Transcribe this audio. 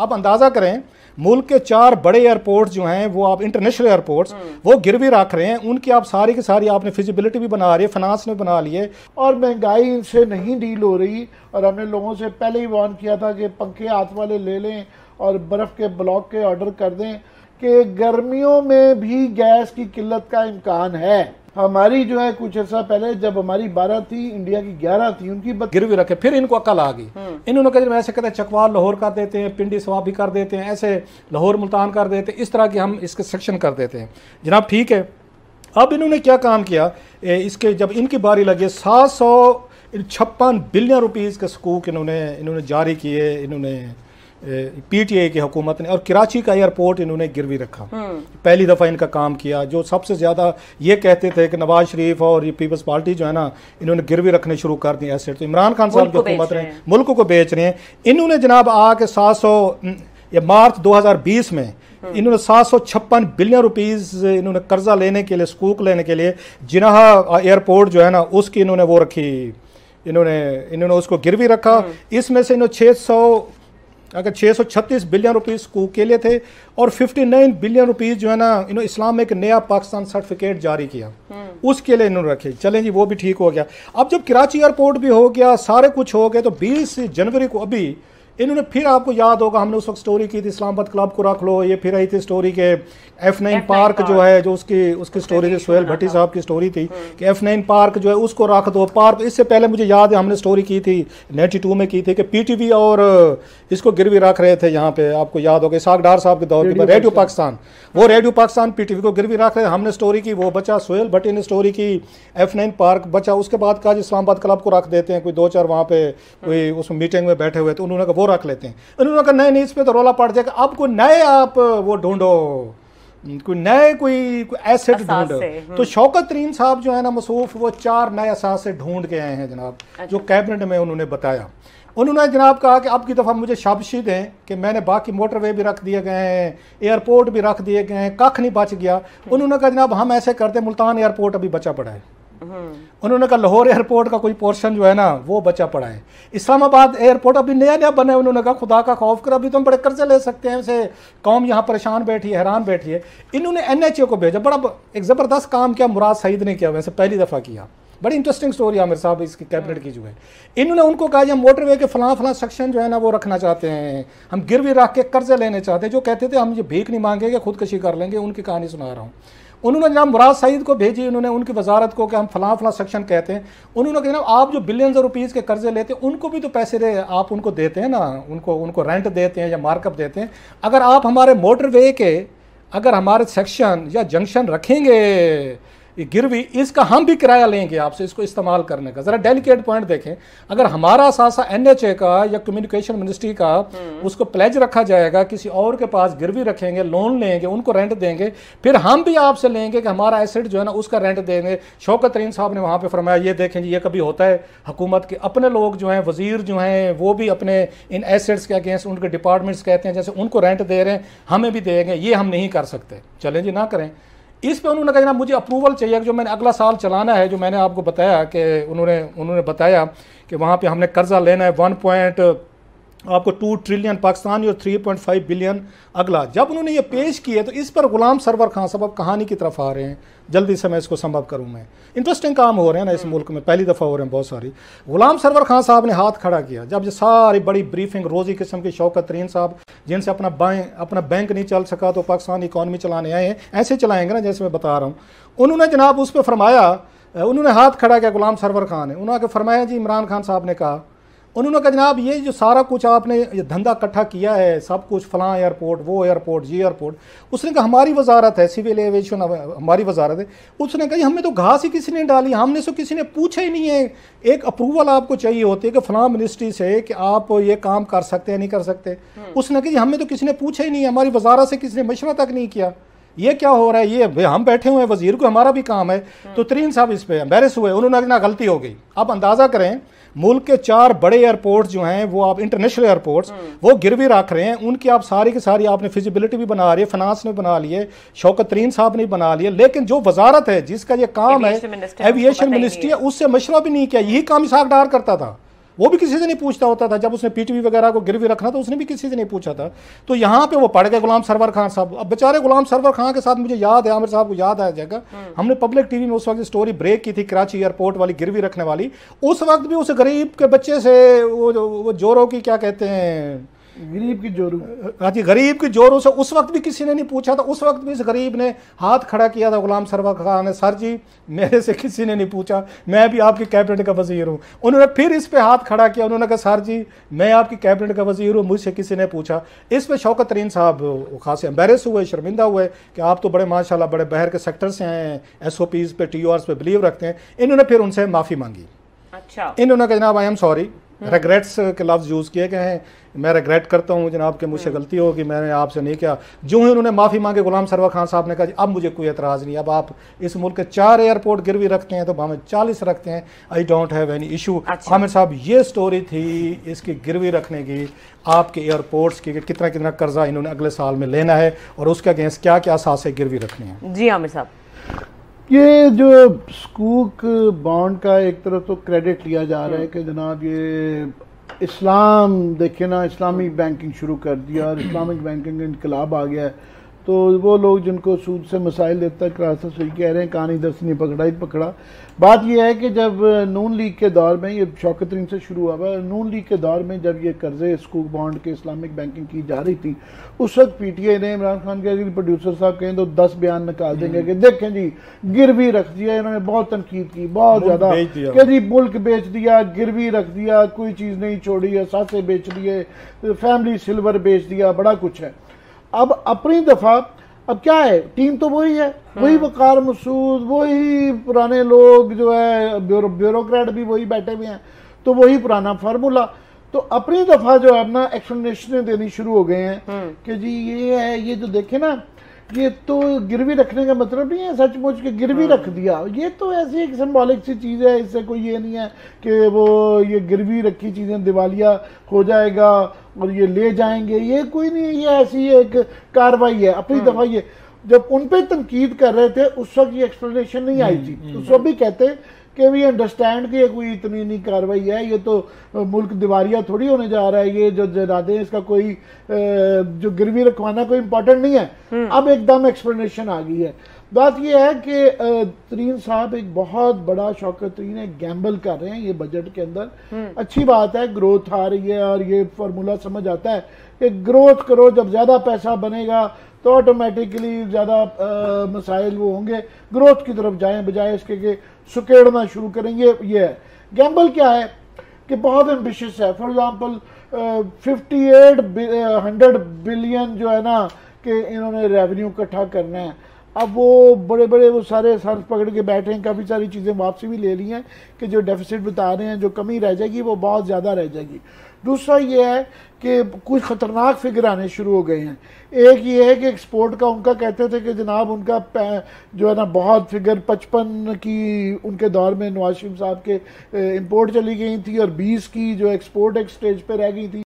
आप अंदाज़ा करें मुल्क के चार बड़े एयरपोर्ट जो हैं वो आप इंटरनेशनल एयरपोर्ट्स वो गिरवी रख रहे हैं उनकी आप सारी की सारी आपने फिजिबिलिटी भी बना रही है फाइनेंस में बना लिए और महँगाई से नहीं डील हो रही और हमने लोगों से पहले ही वार्न किया था कि पंखे हाथ वाले ले लें और बर्फ़ के ब्लॉक के ऑर्डर कर दें कि गर्मियों में भी गैस की किल्लत का इम्कान है। हमारी जो है कुछ अर्सा पहले जब हमारी बारह थी इंडिया की ग्यारह थी उनकी बत... गिरवी रखे फिर इनको अकल आ गई। इन्होंने कहा ऐसे कहते हैं चकवाल लाहौर कर देते हैं पिंडी सवाब भी कर देते हैं ऐसे लाहौर मुल्तान कर देते हैं इस तरह के हम इसके सेक्शन कर देते हैं। जनाब ठीक है। अब इन्होंने क्या काम किया? इसके जब इनकी बारी लगी सात सौ छप्पन बिलियन रुपीज़ के सकूक इन्होंने इन्होंने जारी किए इन्होंने पीटीआई की हुकूमत ने और कराची का एयरपोर्ट इन्होंने गिरवी रखा हम्म। पहली दफ़ा इनका काम किया जो सबसे ज़्यादा ये कहते थे कि नवाज़ शरीफ और ये पीपल्स पार्टी जो है ना इन्होंने गिरवी रखने शुरू कर दी ऐसे तो इमरान खान साहब की हुकूमत ने मुल्क को बेच रहे हैं इन्होंने जनाब आके सात सौ ये मार्च 2020 में हम्म। इन्होंने सात सौ छप्पन बिलियन रुपीज़ इन्होंने कर्जा लेने के लिए स्कूक लेने के लिए जिनाह एयरपोर्ट जो है ना उसकी इन्होंने वो रखी इन्होंने इन्होंने उसको गिरवी रखा हम्म। इसमें से इन्होंने छः सौ अगर 636 बिलियन रुपीस को के लिए थे और 59 बिलियन रुपीस जो है ना इन्होंने इस्लाम में एक नया पाकिस्तान सर्टिफिकेट जारी किया। हम्म। उसके लिए इन्होंने रखे। चलें जी वो भी ठीक हो गया। अब जब कराची एयरपोर्ट भी हो गया सारे कुछ हो गए तो 20 जनवरी को अभी इन्होंने फिर आपको याद होगा हमने उस वक्त स्टोरी की थी इस्लामाबाद क्लब को रख लो ये फिर आई थी स्टोरी के एफ़ नाइन पार्क जो है जो उसकी उसकी स्टोरी थी सोहेल भट्टी साहब की स्टोरी थी हम्म। कि एफ़ नाइन पार्क जो है उसको रख दो। पार्क इससे पहले मुझे याद है हमने स्टोरी की थी नाइन्टी टू में की थी कि पीटीवी और इसको गिरवी रख रहे थे यहाँ पे आपको याद होगा इसाक डार साहब के दौर की रेडियो पाकिस्तान वो रेडियो पाकिस्तान पीटीवी को गिरवी रख रहे हमने स्टोरी की वो बचा सोहेल भट्टी ने स्टोरी की एफ़ नाइन पार्क बचा। उसके बाद कहा इस्लामाबाद क्लब को रख देते हैं कोई दो चार वहाँ पे कोई हम्म। उस मीटिंग में बैठे हुए तो उन्होंने कहा वो रख लेते हैं। उन्होंने कहा नहीं नहीं इस पर तो रोला पड़ जाएगा। अब कोई नए आप वो ढूंढो। कोई नए कोई, कोई एसेट ढूंढो। हम्म। तो शौकत तरीन साहब जो है ना मसूफ वो चार नए असास ढूंढ के आए हैं जनाब अच्छा। जो कैबिनेट में उन्होंने बताया। उन्होंने जनाब कहा कि अब की दफ़ा मुझे शाबशी दें कि मैंने बाकी मोटरवे भी रख दिए गए हैं एयरपोर्ट भी रख दिए गए हैं कख नहीं बच गया। हम्म। उन्होंने कहा जनाब हम ऐसे करते मुल्तान एयरपोर्ट अभी बचा पड़ा है। उन्होंने कहा, लाहौर एयरपोर्ट का कोई पोर्शन जो है ना, वो बचा पड़ा है। इस्लामाबाद एयरपोर्ट अभी नया नया बने उन्होंने कहा, खुदा का खौफ कर, अभी तो हम बड़े कर्जे ले सकते हैं, वैसे कौम यहाँ परेशान बैठी है, हैरान बैठी है। इन्होंने एन एच ए को भेजा, बड़ा एक ज़बरदस्त काम किया, मुराद सईद ने किया वैसे पहली दफ़ा किया। बड़ी इंटरेस्टिंग स्टोरी आमिर साहब, इसकी कैबिनेट की जो है। इन्होंने उनको कहा कि हम मोटरवे के फलां फलां सेक्शन जो है ना, वो रखना चाहते हैं। हम गिरवी रख के कर्जे लेने चाहते हैं। जो कहते थे, हम ये भीख नहीं मांगेंगे, खुदकशी कर लेंगे। उनकी कहानी सुना रहा हूँ। उन्होंने जनाब मुराद सईद को भेजी, उन्होंने उनकी वजारत को कि हम फलां फलां सेक्शन कहते हैं। उन्होंने कहा आप जो बिलियन रुपीज़ के कर्जे लेते हैं, उनको भी तो पैसे दे, आप उनको देते हैं ना, उनको उनको रेंट देते हैं या मार्कअप देते हैं। अगर आप हमारे मोटरवे के, अगर हमारे सेक्शन या जंक्शन रखेंगे गिरवी इसका हम भी किराया लेंगे आपसे इसको इस्तेमाल करने का। ज़रा डेलिकेट पॉइंट देखें। अगर हमारा सासा एन का या कम्युनिकेशन मिनिस्ट्री का हम्म। उसको प्लेज रखा जाएगा किसी और के पास गिरवी रखेंगे लोन लेंगे उनको रेंट देंगे फिर हम भी आपसे लेंगे कि हमारा एसेट जो है ना उसका रेंट देंगे। शौकत तरीन साहब ने वहाँ पर फरमाया ये देखें ये कभी होता है हुकूमत के अपने लोग जो हैं वज़ीर जो हैं वो भी अपने इन एसेट्स के अगेंस्ट उनके डिपार्टमेंट्स कहते हैं जैसे उनको रेंट दे रहे हैं हमें भी देंगे ये हम नहीं कर सकते। चलें जी ना करें। इस पे उन्होंने कहा मुझे अप्रूवल चाहिए जो मैंने अगला साल चलाना है, जो मैंने आपको बताया कि उन्होंने उन्होंने बताया कि वहाँ पे हमने कर्जा लेना है वन पॉइंट आपको टू ट्रिलियन पाकिस्तानी और थ्री पॉइंट फाइव बिलियन अगला। जब उन्होंने ये पेश किए तो इस पर गुलाम सरवर खान साहब अब कहानी की तरफ़ आ रहे हैं। जल्दी से मैं इसको संभव करूँ मैं। इंटरेस्टिंग काम हो रहे हैं ना इस मुल्क में। पहली दफ़ा हो रहे हैं बहुत सारी। गुलाम सरवर खान साहब ने हाथ खड़ा किया। जब ये सारी बड़ी ब्रीफिंग रोज़ी किस्म की शौकत तरीन साहब, जिनसे अपना बैंक अपना बैंक नहीं चल सका तो पाकिस्तान इकानमी चलाने आए हैं। ऐसे चलाएँगे ना, जैसे मैं बता रहा हूँ। उन्होंने जनाब उस पर फरमाया, उन्होंने हाथ खड़ा किया गुलाम सरवर खान ने। उन्होंने फरमाया, जी इमरान खान साहब ने कहा उन्होंने कहा जनाब ये जो सारा कुछ आपने ये धंधा इकट्ठा किया है सब कुछ फलां एयरपोर्ट वो एयरपोर्ट ये एयरपोर्ट उसने कहा हमारी वजारत है सिविल एविएशन हमारी वजारत है। उसने कहा हमें तो घास ही किसी ने डाली हमने तो किसी ने पूछा ही नहीं है। एक अप्रूवल आपको चाहिए होती है कि फलां मिनिस्ट्री से कि आप ये काम कर सकते हैं नहीं कर सकते। हम्म। उसने कहा हमें तो किसी ने पूछा ही नहीं है हमारी वजारत से किसी ने मशवरा तक नहीं किया। ये क्या हो रहा है? ये हम बैठे हुए हैं वज़ीर को हमारा भी काम है। हम्म। तो तरीन साहब इस पर एम्बेरस हुए उन्होंने गलती हो गई। आप अंदाज़ा करें मुल्क के चार बड़े एयरपोर्ट जो हैं वो आप इंटरनेशनल एयरपोर्ट्स हम्म। वो गिरवी रख रहे हैं उनकी आप सारी की सारी आपने फिजिबिलिटी भी बना रही है फाइनेंस ने बना लिए शौकत तरीन साहब ने बना लिए लेकिन जो वजारत है जिसका ये काम है एविएशन मिनिस्ट्री है। उससे मशवरा भी नहीं किया। यही काम इसाक डार करता था। वो भी किसी से नहीं पूछता होता था। जब उसने पीटीवी वगैरह को गिरवी रखना था उसने भी किसी से नहीं पूछा था। तो यहाँ पे वो पढ़ गए गुलाम सरवर खान साहब। अब बेचारे गुलाम सरवर खान के साथ मुझे याद है आमिर साहब को याद आया जाएगा हमने पब्लिक टीवी में उस वक्त स्टोरी ब्रेक की थी कराची एयरपोर्ट वाली गिरवी रखने वाली। उस वक्त भी उस गरीब के बच्चे से वो वो जोरों की क्या कहते हैं गरीब की जोरू। हाँ जी गरीब की जोरों से उस वक्त भी किसी ने नहीं पूछा था। उस वक्त भी इस गरीब ने हाथ खड़ा किया था गुलाम सरवा खान ने सर जी मेरे से किसी ने नहीं पूछा। मैं भी आपकी कैबिनेट का वज़ीर हूँ। उन्होंने फिर इस पर हाथ खड़ा किया। उन्होंने कहा सर जी मैं आपकी कैबिनेट का वज़ीर हूँ मुझसे किसी ने पूछा। इस पर शौकत तरीन साहब खास एम्बेरस हुए शर्मिंदा हुए कि आप तो बड़े माशाल्लाह बड़े बहर के सेक्टर से आए हैं। एस ओ पीज़ पे टी पे बिलीव रखते हैं। इन्होंने फिर उनसे माफ़ी मांगी। अच्छा। इन्होंने कहा जनाब आई एम सॉरी रेग्रेट्स के लफ्ज़ यूज़ किए गए हैं। मैं रेग्रेट करता हूँ जनाब कि मुझसे गलती हो कि मैंने आपसे नहीं किया। जो ही उन्होंने माफ़ी मांगे गुलाम सरवा खान साहब ने कहा अब मुझे कोई एतराज़ नहीं अब आप इस मुल्क के चार एयरपोर्ट गिरवी रखते हैं तो हमें चालीस रखते हैं। I don't have any issue. Aamir साहब ये स्टोरी थी इसकी गिरवी रखने की आपके एयरपोर्ट्स की कि कितना कितना कर्जा इन्होंने अगले साल में लेना है और उसके अगेंस्ट क्या क्या सासे गिरवी रखनी है। जी आमिर साहब। ये जो स्कूक बॉन्ड का एक तरफ़ तो क्रेडिट लिया जा रहा है कि जनाब ये इस्लाम देखे ना इस्लामिक बैंकिंग शुरू कर दिया और इस्लामिक बैंकिंग इनकलाब आ गया है। तो वो लोग जिनको सूद से मसाइल देता है क्रास सही कह रहे हैं कहानी दस नहीं पकड़ा ही पकड़ा। बात यह है कि जब नून लीग के दौर में ये शौकतरीन से शुरू हुआ है नून लीग के दौर में जब ये कर्जे स्कूल बॉन्ड के इस्लामिक बैंकिंग की जा रही थी उस वक्त पीटीआई ने इमरान खान के प्रोड्यूसर साहब कहें तो दस बयान निकाल देंगे कि देखें जी गिरवी रख दिया इन्होंने बहुत तनकीद की बहुत ज़्यादा। कि जी मुल्क बेच दिया गिरवी रख दिया कोई चीज़ नहीं छोड़ी है सासे बेच दिए फैमिली सिल्वर बेच दिया बड़ा कुछ है। अब अपनी दफ़ा अब क्या है टीम तो वही है वही हाँ। वकार मसूद वही पुराने लोग जो है ब्यूरो ब्यूरोक्रेट भी वही बैठे हुए हैं तो वही पुराना फार्मूला तो अपनी दफ़ा जो है अपना एक्सप्लेनेशन देनी शुरू हो गए हैं हाँ। कि जी ये है ये जो देखे ना ये तो गिरवी रखने का मतलब नहीं है सचमुच के गिरवी हाँ। रख दिया। ये तो ऐसी एक सिम्बॉलिक सी चीज़ है इससे कोई ये नहीं है कि वो ये गिरवी रखी चीज़ें दिवालिया हो जाएगा और ये ले जाएँगे। ये कोई नहीं ये ऐसी एक कार्रवाई है अपनी हाँ। दफ़ा ये जब उन पर तनकीद कर रहे थे उस वक्त ये एक्सप्लेनेशन नहीं आई थी। हम्म, उस वक्त भी कहते कि वी अंडरस्टैंड कि ये कोई इतनी नहीं कार्रवाई है ये तो मुल्क दिवारिया थोड़ी होने जा रहा है ये जो जरादे हैं इसका कोई जो गिरवी रखवाना कोई इंपॉर्टेंट नहीं है हम्म। अब एकदम एक्सप्लेनेशन आ गई है बात यह है कि तरीन साहब एक बहुत बड़ा शौकत तरीन है गैम्बल कर रहे हैं ये बजट के अंदर। हम्म। अच्छी बात है ग्रोथ आ रही है और ये फार्मूला समझ आता है कि ग्रोथ करो जब ज़्यादा पैसा बनेगा तो ऑटोमेटिकली ज़्यादा मसाइल वो होंगे। ग्रोथ की तरफ़ जाएँ बजाय इसके कि सुकेड़ना शुरू करेंगे ये ये है। गैम्बल क्या है? कि बहुत एम्बिशियस है। For example fifty eight hundred billion जो है ना कि इन्होंने रेवेन्यू इकट्ठा करना है। अब वो बड़े बड़े वो सारे सर पकड़ के बैठे हैं, काफ़ी सारी चीज़ें वापसी भी ले ली हैं कि जो डेफिसिट बता रहे हैं, जो कमी रह जाएगी, वो बहुत ज़्यादा रह जाएगी। दूसरा ये है कि कुछ ख़तरनाक फिगर आने शुरू हो गए हैं। एक ये है कि एक्सपोर्ट का उनका कहते थे कि जनाब उनका जो है ना, बहुत फिगर पचपन की उनके दौर में नवाज़ साहब के इंपोर्ट चली गई थी और बीस की जो एक्सपोर्ट एक स्टेज पर रह गई थी।